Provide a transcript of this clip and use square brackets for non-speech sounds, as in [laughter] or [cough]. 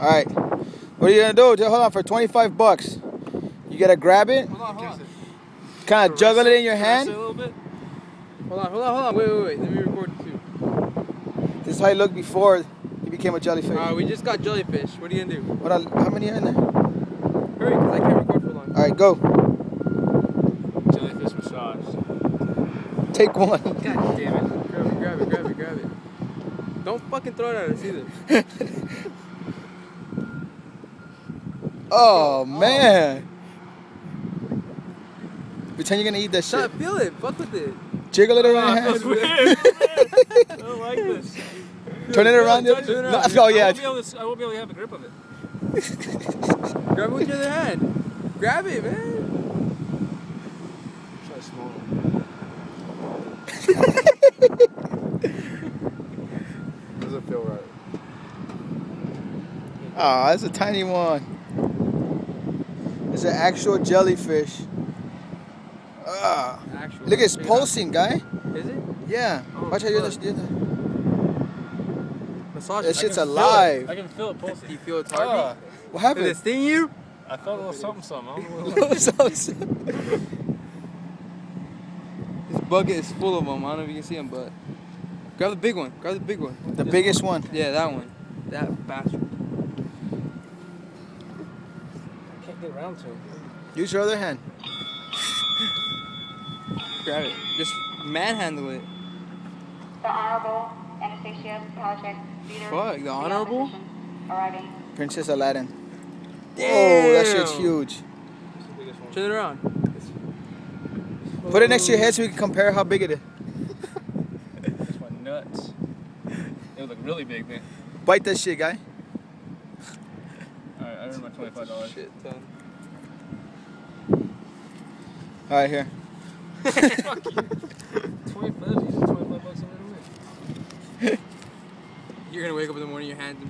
All right. What are you gonna do? Just hold on for 25 bucks. You gotta grab it, Hold on, hold on. kind of juggle it in your hand. it a little bit. Hold on, hold on, hold on. Wait, wait, wait. Let me record too. This is how he looked before he became a jellyfish. Alright, we just got jellyfish. What are you gonna do? What? Are, how many are in there? Hurry, because I can't record for long. All right, go. Jellyfish massage. Take one. God damn it. Grab it, grab it, grab it, grab it. Don't fucking throw it at us either. [laughs] oh man. Pretend you're gonna eat that shit. Shut, feel it. Fuck with it. Jiggle it around your That's weird. I don't like this. Turn it around. Touch the- it. No, oh I yeah. won't, be able to, I won't be able to have a grip of it. Grab it with your other hand. Grab it, man. Try small. [laughs] Doesn't feel right. Oh, that's a tiny one. It's an actual jellyfish. Ah, Actual. look, it's Big pulsing, guy. Is it? Yeah. Oh, Watch how you're fuck. the. you're the- Massage That shit's I can feel alive. It. I can feel it pulsing. Do you feel its Ah, heartbeat? What happened? Did it happened? sting you? I felt a little something, something. I don't what it [laughs] was. This bucket is full of them. I don't know if you can see them, but grab the big one. Grab the big one. the This biggest one. one. Yeah, that one. That bastard. I can't get around to it. Use your other hand. Grab it. Just manhandle it. The Honorable Annastacia Palaszczuk, leader. Fuck, the of Honorable? Arriving. Princess Aladdin. Oh, that shit's huge. It's the biggest one. Turn it around. Put it next to your head so we can compare how big it is. [laughs] It's my nuts. It would look really big, man. Bite that shit, guy. Alright, I earned my $25. Shit ton. All right, here. [laughs] [laughs] 25 bucks, 25 bucks a little bit. [laughs] You're gonna wake up in the morning, your hands